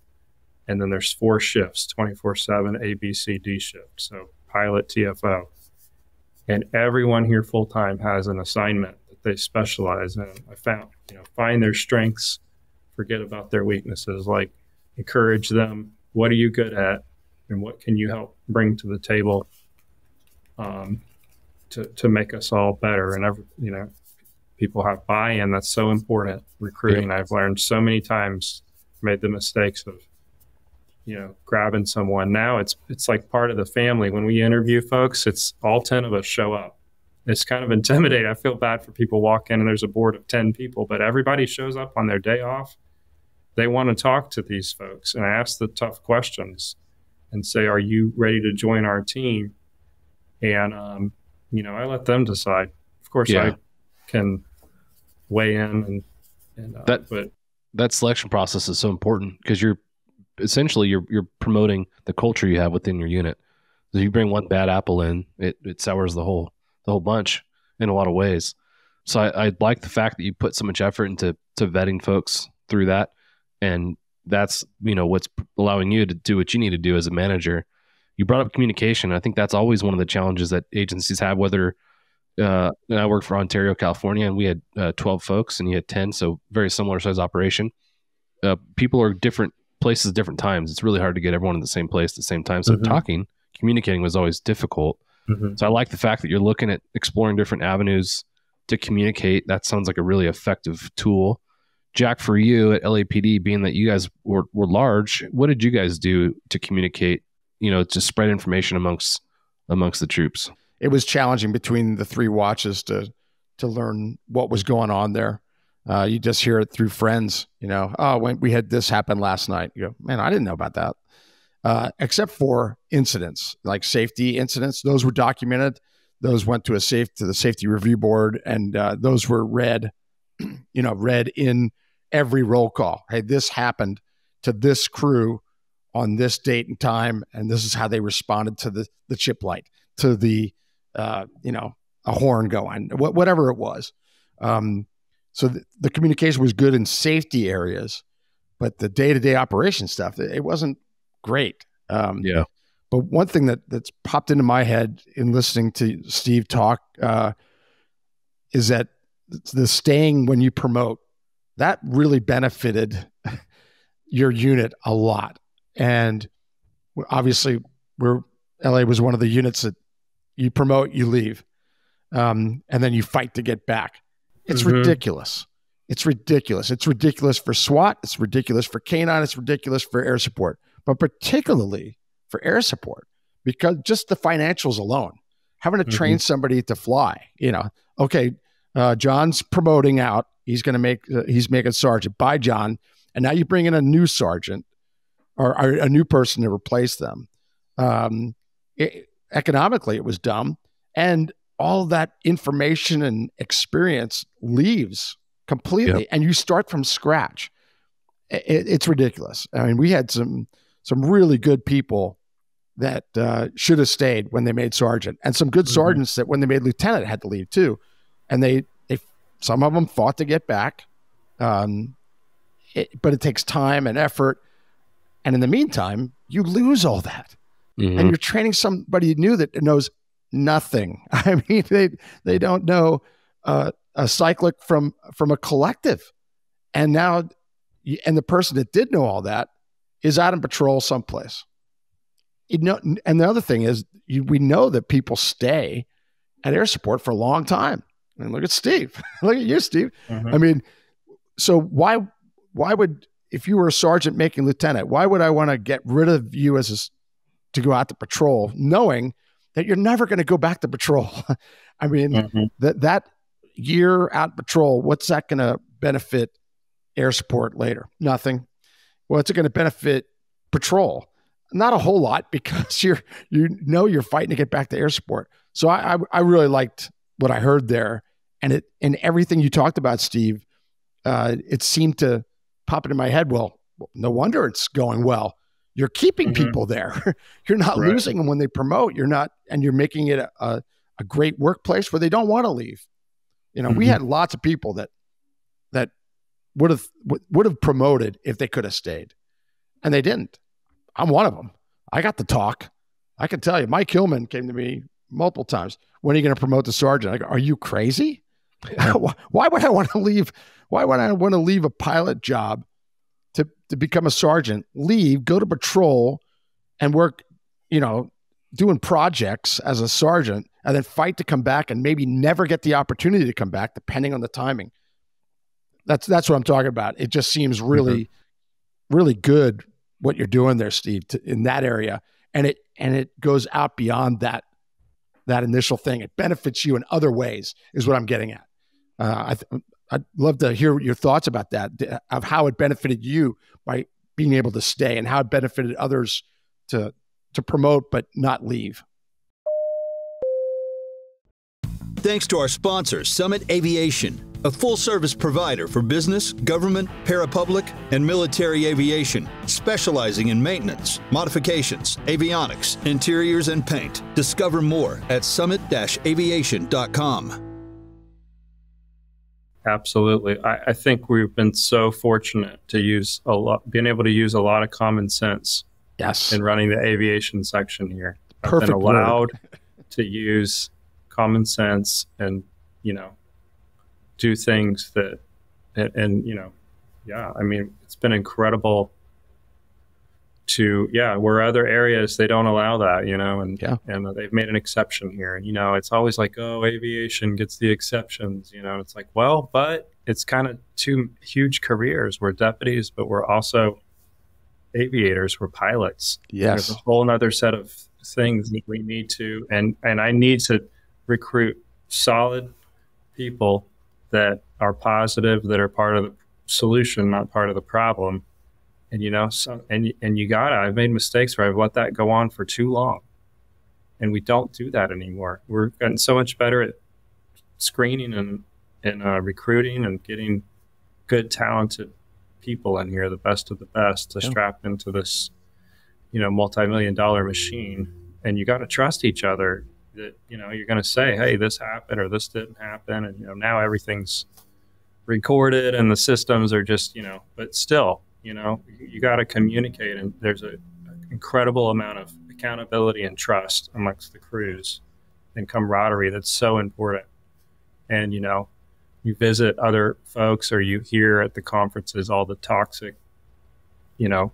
and then there's four shifts 24-7 a b c d shift so pilot tfo and everyone here full time has an assignment that they specialize in i found. You know find their strengths forget about their weaknesses. Like encourage them what are you good at and what can you help bring to the table um, to, to make us all better? And every, you know people have buy-in. That's so important. Recruiting i've learned so many times made the mistakes of you know grabbing someone now it's it's like part of the family when we interview folks it's all 10 of us show up it's kind of intimidating i feel bad for people walk in and there's a board of 10 people but everybody shows up on their day off they want to talk to these folks and I ask the tough questions and say, "Are you ready to join our team?" And um, you know, I let them decide. Of course, Yeah. I can weigh in and, and uh, That- but That selection process is so important because you're essentially you're you're promoting the culture you have within your unit. So you bring one bad apple in, it, it sours the whole the whole bunch in a lot of ways. So I, I like the fact that you put so much effort into to vetting folks through that, and that's you know what's allowing you to do what you need to do as a manager. You brought up communication. I think that's always one of the challenges that agencies have. Whether uh, and I worked for Ontario, California, and we had uh, 12 folks, and you had 10, so very similar size operation. Uh, people are different places, different times. It's really hard to get everyone in the same place at the same time. So Mhm. talking, communicating was always difficult. So I like the fact that you're looking at exploring different avenues to communicate. That sounds like a really effective tool. Jack, for you at LAPD, being that you guys were, were large, what did you guys do to communicate? You know, to spread information amongst amongst the troops. it was challenging between the three watches to to learn what was going on there. Uh, you just hear it through friends, you know. Oh, when we had this happen last night, you go, man, I didn't know about that. uh, except for incidents like safety incidents. Those were documented. Those went to a safe to the safety review board, and uh, those were read, you know, read in every roll call. Hey, this happened to this crew on this date and time, and this is how they responded to the the chip light, to the uh, you know a horn going, wh- whatever it was. Um, so the, the communication was good in safety areas, but the day to day operation stuff, it, it wasn't great. Um, Yeah. But one thing that that's popped into my head in listening to Steve talk uh, is that the staying when you promote that really benefited your unit a lot. And obviously, we're LA was one of the units that you promote, you leave, um, and then you fight to get back. It's Mhm. ridiculous. It's ridiculous. It's ridiculous for SWAT. It's ridiculous for canine. It's ridiculous for air support, but particularly for air support because just the financials alone, having to train somebody to fly. You know, okay, uh, Jon's promoting out. He's going to make. Uh, he's making sergeant. Bye, John. And now you bring in a new sergeant or, or a new person to replace them. Um, it, economically, it was dumb, and all that information and experience leaves completely, and you start from scratch. It, it's ridiculous. I mean, we had some some really good people that uh, should have stayed when they made sergeant, and some good Mhm. sergeants that when they made lieutenant had to leave too, and they they some of them fought to get back, um, it, but it takes time and effort, and in the meantime, you lose all that Mhm. and you're training somebody new that knows nothing. I mean, they they don't know uh, a cyclic from from a collective, and now, and the person that did know all that is out on patrol someplace. You know, and the other thing is, you, we know that people stay at air support for a long time. I mean, look at Steve. look at you, Steve. Mhm. I mean, so why why would if you were a sergeant making lieutenant, why would I want to get rid of you as a, to go out to patrol, knowing that you're never going to go back to patrol? I mean, Mhm. that that year out patrol, what's that going to benefit air support later? Nothing. What's it going to benefit patrol? Not a whole lot because you're you know you're fighting to get back to air support. So I I, I really liked what I heard there, and it and everything you talked about, Steve. Uh, it seemed to pop into my head. Well, no wonder it's going well. You're keeping Mhm. people there. you're not Right. losing them when they promote. You're not, and you're making it a, a, a great workplace where they don't want to leave. You know, we Mhm. had lots of people that that would have would- have promoted if they could have stayed, and they didn't. I'm one of them. I got the talk. I can tell you, Mike Hillman came to me multiple times. When are you going to promote the sergeant? I go, Are you crazy? Why would I want to leave? Why would I want to leave a pilot job to to become a sergeant? Leave, go to patrol, and work. You know, doing projects as a sergeant, and then fight to come back, and maybe never get the opportunity to come back, depending on the timing. That's that's what I'm talking about. It just seems really, really good what you're doing there, Steve, to, in that area, and it and it goes out beyond that that initial thing. It benefits you in other ways, is what I'm getting at. Uh, I th- I'd love to hear your thoughts about that, of how it benefited you by being able to stay, and how it benefited others to to promote but not leave. Thanks to our sponsor, Summit Aviation, a full service provider for business, government, parapublic, and military aviation, specializing in maintenance, modifications, avionics, interiors, and paint. Discover more at summit aviation.com. Absolutely. I, I think we've been so fortunate to use a lot, being able to use a lot of common sense Yes, in running the aviation section here. I've been allowed to use common sense and, you know, do things that, and, and, you know, yeah, I mean, it's been incredible to, yeah, where other areas they don't allow that, you know, and, Yeah. and they've made an exception here. And, you know, it's always like, oh, aviation gets the exceptions, you know, and it's like, well, but it's kind of two huge careers. We're deputies, but we're also aviators, we're pilots yes, there's a whole other set of things that we need to and and i need to recruit solid people that are positive that are part of the solution not part of the problem And you know, so and and you gotta. I've made mistakes where I've let that go on for too long, and we don't do that anymore. We're getting so much better at screening and and uh, recruiting and getting good, talented people in here, the best of the best, to Yeah. strap into this, you know, multi-million dollar machine. And you got to trust each other. That you know, you're going to say, "Hey, this happened," or "This didn't happen," and you know, now everything's recorded and the systems are just, you know, but still, you know, you, got to communicate, and there's an incredible amount of accountability and trust amongst the crews and camaraderie that's so important. And you know, you visit other folks or you hear at the conferences all the toxic, you know,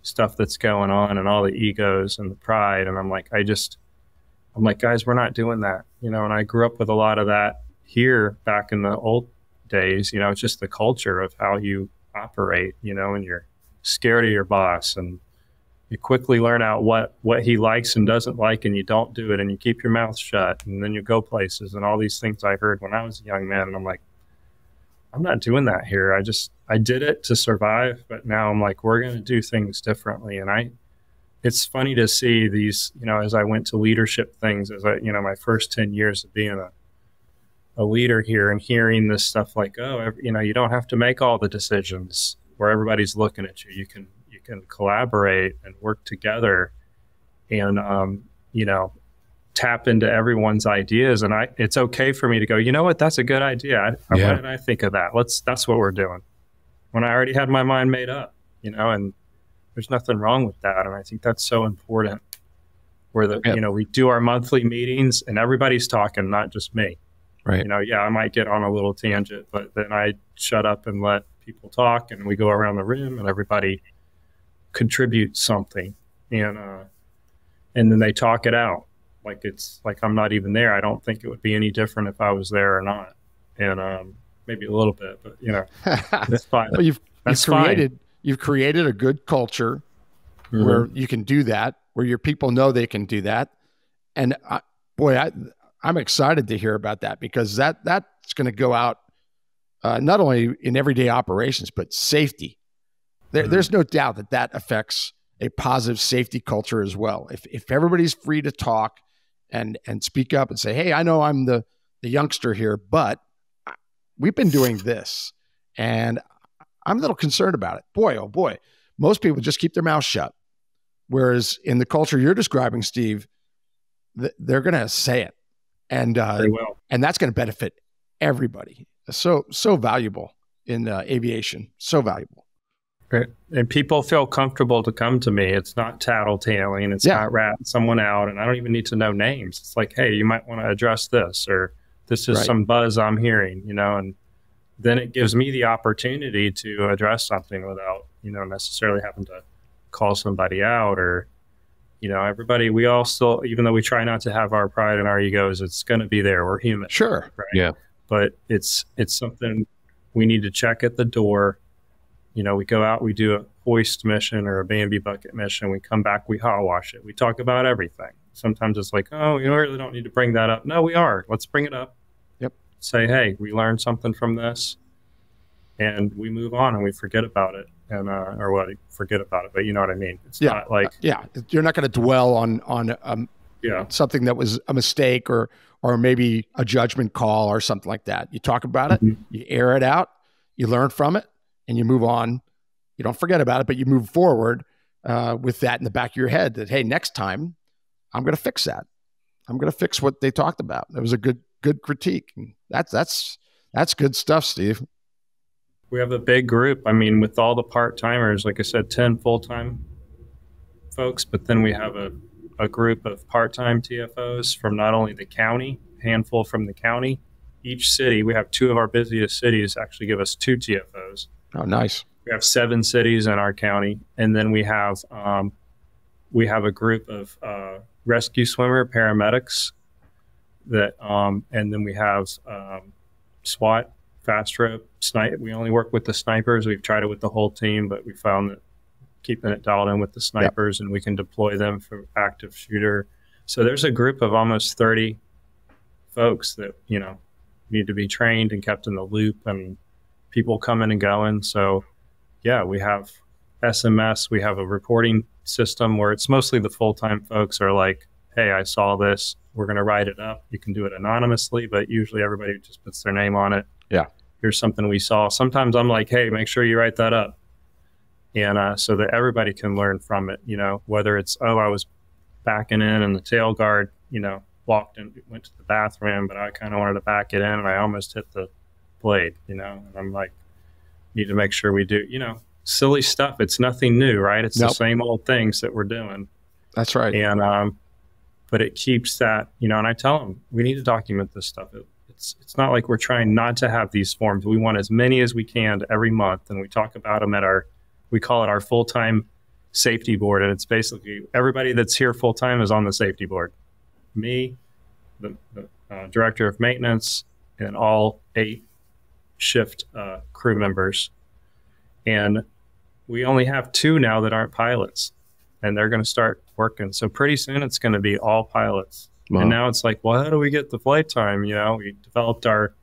stuff that's going on and all the egos and the pride. And I'm like, I just, I'm like, guys, we're not doing that, you know. And I grew up with a lot of that here back in the old days. You know, it's just the culture of how you operate, you know, and you're scared of your boss and you quickly learn out what what he likes and doesn't like and you don't do it and you keep your mouth shut and then you go places and all these things i heard when i was a young man and i'm like i'm not doing that here. I just i did it to survive but now i'm like we're going to do things differently. And i it's funny to see these you know as i went to leadership things as i you know my first 10 years of being a a leader here and hearing this stuff like oh you know you don't have to make all the decisions where everybody's looking at you. You can you can collaborate and work together and um, you know tap into everyone's ideas. And i it's okay for me to go you know what? That's a good idea. I, Yeah. why didn't i think of that? Let's that's what we're doing. When i already had my mind made up you know and there's nothing wrong with that. And i think that's so important where the Yeah. you know we do our monthly meetings and everybody's talking not just me Right. you know yeah i might get on a little tangent but then i shut up and let people talk and we go around the room and everybody contributes something and uh and then they talk it out like it's like i'm not even there i don't think it would be any different if i was there or not and um maybe a little bit but you know that's fine Well, you've That's you've fine. created you've created a good culture Mhm. where you can do that, where your people know they can do that, and I, boy, I, I'm excited to hear about that because that that's going to go out uh, not only in everyday operations but safety. There, Mhm. There's no doubt that that affects a positive safety culture as well. If if everybody's free to talk and and speak up and say, "Hey, I know I'm the the youngster here, but we've been doing this," and I'm a little concerned about it. Boy, oh boy, most people just keep their mouth shut. Whereas in the culture you're describing, Steve, th- they're going to say it, and uh, and that's going to benefit everybody. So so valuable in uh, aviation, so valuable. Right. And people feel comfortable to come to me. It's not tattletaling. It's Yeah. not ratting someone out. And I don't even need to know names. It's like, hey, you might want to address this, or this is Right. some buzz I'm hearing, you know, and then it gives me the opportunity to address something without, you know, necessarily having to call somebody out or, you know, everybody, we all still, even though we try not to have our pride and our egos, it's going to be there. We're human Sure. Yeah. But it's it's something we need to check at the door. You know, we go out, we do a hoist mission or a Bambi bucket mission. We come back, we hot wash it. We talk about everything. Sometimes it's like, oh, you know, really don't need to bring that up. No, we are. Let's bring it up. Yep. Say, hey, we learned something from this, and we move on and we forget about it, and uh, or what? Forget about it. But you know what I mean. It's Yeah. not like, Yeah, you're not going to dwell on on um, yeah, something that was a mistake or or maybe a judgment call or something like that. You talk about it, Mhm. you air it out, you learn from it, and you move on. You don't forget about it, but you move forward uh, with that in the back of your head. That hey, next time I'm going to fix that. I'm going to fix what they talked about. It was a good good critique. That's that's that's good stuff, Steve. We have a big group. I mean, with all the part timers, like I said, 10 full time folks, but then we have a, a group of part time TFOs from not only the county, handful from the county. Each city, we have two of our busiest cities actually give us two TFOs. Oh, nice. We have seven cities in our county, and then we have um, we have a group of uh, rescue swimmer paramedics that, um, and then we have um, SWAT, fast trip snipe. We only work with the snipers. We've tried it with the whole team, but we found that keeping it dialed in with the snipers, and we can deploy them for active shooter. So there's a group of almost thirty folks that you know need to be trained and kept in the loop, and people coming and going. So yeah, we have SMS. We have a reporting system where it's mostly the full time folks are like, hey, I saw this. We're going to write it up. You can do it anonymously, but usually everybody just puts their name on it. Yeah. Here's something we saw. Sometimes I'm like, hey, make sure you write that up. And uh, so that everybody can learn from it, you know, whether it's, oh, I was backing in and the tail guard, you know, walked and went to the bathroom, but I kind of wanted to back it in and I almost hit the blade, you know, and I'm like, need to make sure we do, you know, silly stuff. It's nothing new, right? It's Nope. the same old things that we're doing. That's right. And, um, but it keeps that, you know, and I tell them we need to document this stuff. It, it's, it's not like we're trying not to have these forms. We want as many as we can every month. And we talk about them at our, we call it our full time safety board. And it's basically everybody that's here full time is on the safety board. Me, the, the uh, director of maintenance, and all eight shift uh, crew members. And we only have two now that aren't pilots, and they're going to start working. So pretty soon it's going to be all pilots. Wow. And now it's like, well, how do we get the flight time? You know, we developed our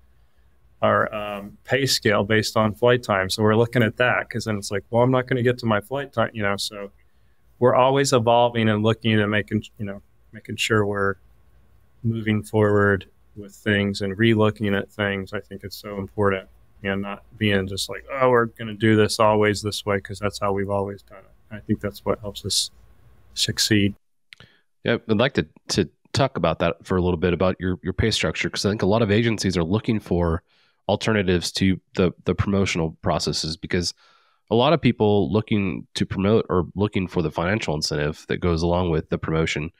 our um, pay scale based on flight time. So we're looking at that because then it's like, well, I'm not going to get to my flight time. You know, so we're always evolving and looking and making you know making sure we're moving forward with things and re-looking at things. I think it's so important and not being just like, oh, we're going to do this always this way because that's how we've always done it. I think that's what helps us succeed. Yeah, I'd like to to talk about that for a little bit about your your pay structure because I think a lot of agencies are looking for alternatives to the the promotional processes because a lot of people looking to promote or looking for the financial incentive that goes along with the promotion.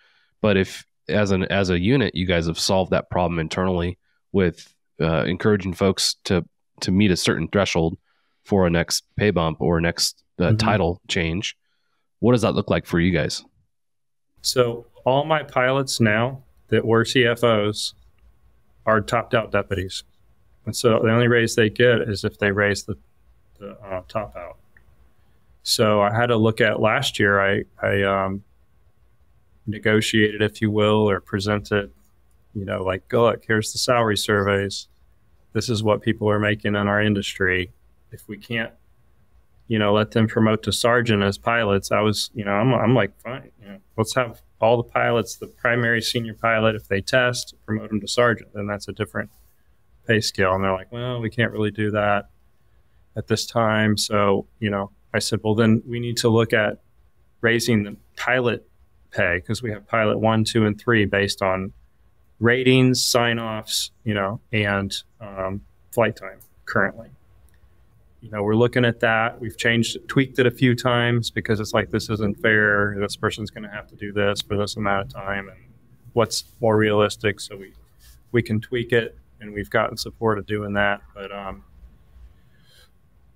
But if as an as a unit, you guys have solved that problem internally with uh, encouraging folks to to meet a certain threshold for a next pay bump or next uh, Mhm. title change. What does that look like for you guys? So all my pilots now that were TFOs are topped out deputies. And so the only raise they get is if they raise the, the uh, top out. So I had to look at last year, I, I um, negotiated, if you will, or presented, you know, like, look, here's the salary surveys. This is what people are making in our industry. If we can't, you know, let them promote to sergeant as pilots, I was, you know, I'm, I'm like, fine, you know, let's have all the pilots, the primary senior pilot, if they test, promote them to sergeant, then that's a different pay scale. And they're like, well, we can't really do that at this time. So, you know, I said, well, then we need to look at raising the pilot pay because we have pilot one, two, and three based on ratings, sign offs, you know, and um, flight time currently. You know, we're looking at that. We've changed, tweaked it a few times because it's like this isn't fair. This person's going to have to do this for this amount of time, and what's more realistic. So we we can tweak it, and we've gotten support of doing that. But um,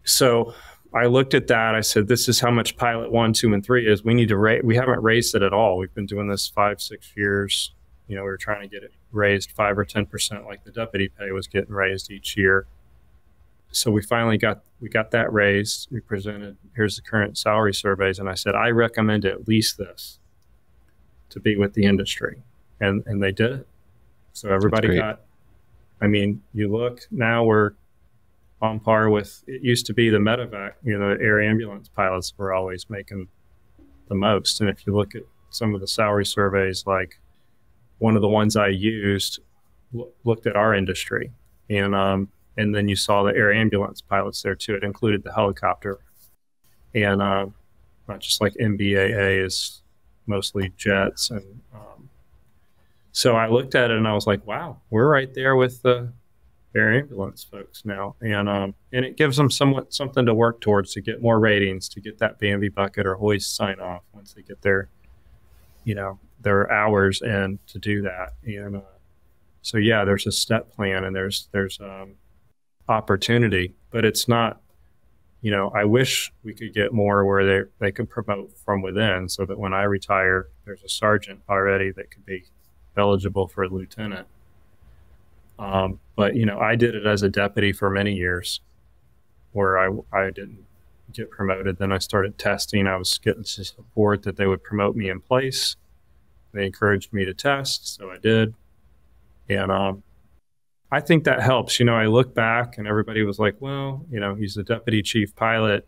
so I looked at that. I said, "This is how much pilot one, two, and three is. We need to raise. We haven't raised it at all. We've been doing this five, six years. You know, we were trying to get it raised five or ten percent, like the deputy pay was getting raised each year. So we finally got we got that raised. We presented here's the current salary surveys, and I said I recommend at least this to be with the industry, and and they did it. So everybody got. I mean, you look now we're on par with it used to be the medevac you know air ambulance pilots were always making the most and if you look at some of the salary surveys like one of the ones i used loo- looked at our industry and um, and then you saw the air ambulance pilots there too. It included the helicopter. And uh, not just like NBAA is mostly jets and um, so i looked at it and i was like wow we're right there with the air ambulance folks now, and um, and it gives them somewhat something to work towards to get more ratings, to get that Bambi bucket or hoist sign off once they get their, you know, their hours in to do that. And uh, so yeah, there's a step plan and there's there's um, opportunity, but it's not. You know, I wish we could get more where they they could promote from within, so that when I retire, there's a sergeant already that could be eligible for a lieutenant. Um, but you know, I did it as a deputy for many years, where I I didn't get promoted. Then I started testing. I was getting support that they would promote me in place. They encouraged me to test, so I did, and um, I think that helps. You know, I look back and everybody was like, "Well, you know, he's the deputy chief pilot."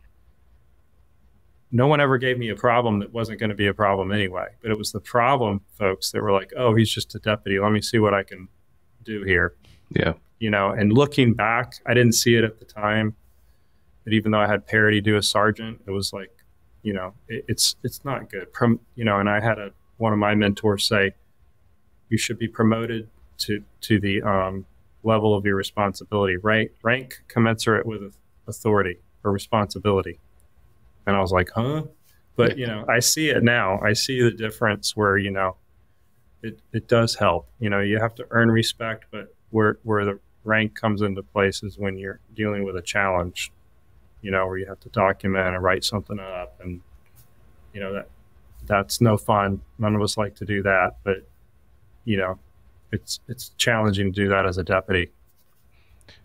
no one ever gave me a problem that wasn't going to be a problem anyway. But it was the problem folks that were like, oh, he's just a deputy. Let me see what I can do here. Yeah. You know, and looking back, I didn't see it at the time. But even though I had parity do a sergeant, it was like, you know, it, it's it's not good. Prom, you know, and I had a one of my mentors say, you should be promoted to to the um, level of your responsibility, rank rank commensurate with authority or responsibility. And I was like, huh? But you know, I see it now. I see the difference where you know, it it does help. You know, you have to earn respect, but where where the rank comes into place is when you're dealing with a challenge. You know, where you have to document and write something up, and you know that that's no fun. None of us like to do that, but you know, it's it's challenging to do that as a deputy.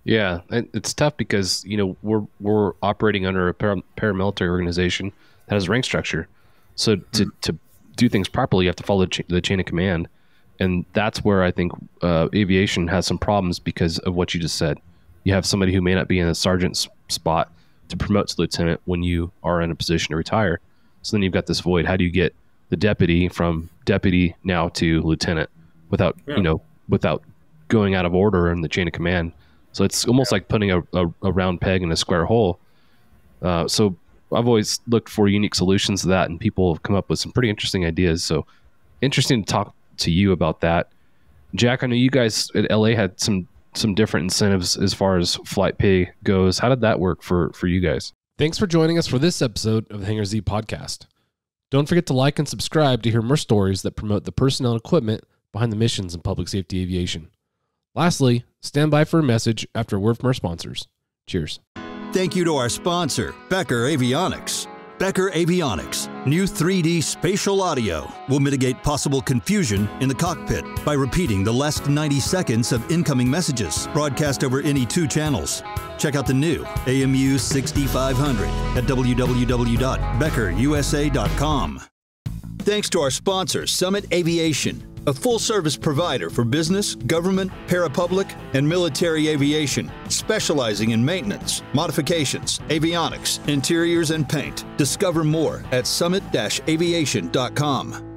Yeah, it's tough because you know we're we're operating under a paramilitary organization that has a rank structure. So to to do things properly, you have to follow the, ch- the chain of command, and that's where I think uh, aviation has some problems because of what you just said. You have somebody who may not be in a sergeant's spot to promote to lieutenant when you are in a position to retire. So then you've got this void. How do you get the deputy from deputy now to lieutenant without yeah. you know without going out of order in the chain of command? So it's almost like putting a, a, a, round peg in a square hole. Uh, so I've always looked for unique solutions to that, and people have come up with some pretty interesting ideas. So interesting to talk to you about that. Jack, I know you guys at LA had some some different incentives as far as flight pay goes. How did that work for for you guys? Thanks for joining us for this episode of the Hangar Z podcast. Don't forget to like and subscribe to hear more stories that promote the personnel and equipment behind the missions in public safety aviation. Lastly, stand by for a message after a word from our sponsors. Cheers. Thank you to our sponsor, Becker Avionics. Becker Avionics, new 3D spatial audio will mitigate possible confusion in the cockpit by repeating the last 90 seconds of incoming messages broadcast over any two channels. Check out the new AMU 6500 at www.beckerusa.com. Thanks to our sponsor, Summit Aviation a full service provider for business, government, parapublic, and military aviation, specializing in maintenance, modifications, avionics, interiors, and paint. Discover more at summit aviation.com.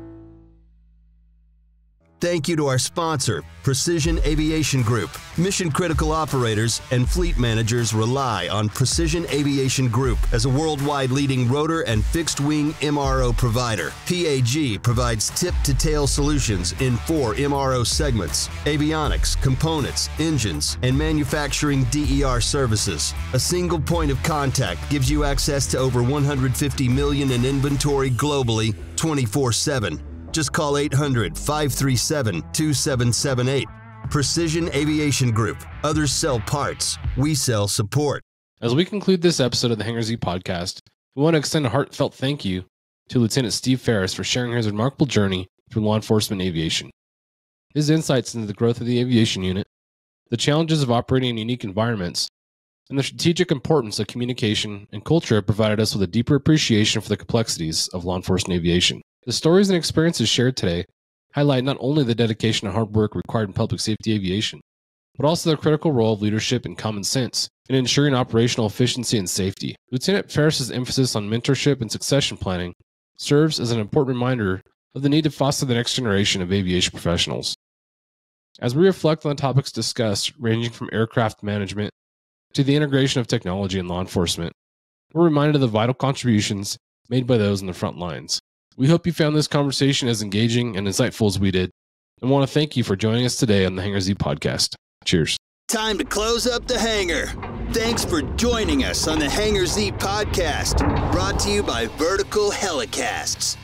Thank you to our sponsor, Precision Aviation Group. Mission critical operators and fleet managers rely on Precision Aviation Group as a worldwide leading rotor and fixed wing MRO provider. PAG provides tip to tail solutions in four MRO segments avionics, components, engines, and manufacturing DER services. A single point of contact gives you access to over 150 million in inventory globally 24 7. Just call 800 537 2778. Precision Aviation Group. Others sell parts, we sell support. As we conclude this episode of the Hangar Z podcast, we want to extend a heartfelt thank you to Lieutenant Steve Farris for sharing his remarkable journey through law enforcement aviation. His insights into the growth of the aviation unit, the challenges of operating in unique environments, and the strategic importance of communication and culture have provided us with a deeper appreciation for the complexities of law enforcement aviation. The stories and experiences shared today highlight not only the dedication and hard work required in public safety aviation, but also the critical role of leadership and common sense in ensuring operational efficiency and safety. Lieutenant Farris's emphasis on mentorship and succession planning serves as an important reminder of the need to foster the next generation of aviation professionals. As we reflect on the topics discussed, ranging from aircraft management to the integration of technology in law enforcement, we're reminded of the vital contributions made by those in the front lines. We hope you found this conversation as engaging and insightful as we did, and want to thank you for joining us today on the Hangar Z podcast. Cheers. Time to close up the hangar. Thanks for joining us on the Hangar Z podcast, brought to you by Vertical Helicasts.